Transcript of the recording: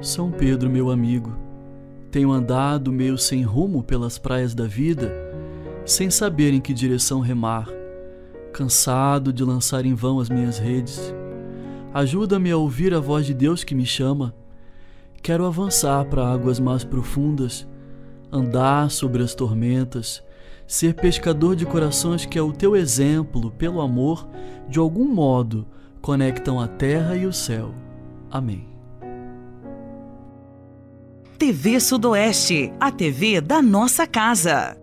São Pedro, meu amigo, tenho andado meio sem rumo pelas praias da vida, sem saber em que direção remar, cansado de lançar em vão as minhas redes. Ajuda-me a ouvir a voz de Deus que me chama. Quero avançar para águas mais profundas, andar sobre as tormentas, ser pescador de corações que é o teu exemplo, pelo amor, de algum modo conectam a terra e o céu. Amém. TV Sudoeste, a TV da nossa casa.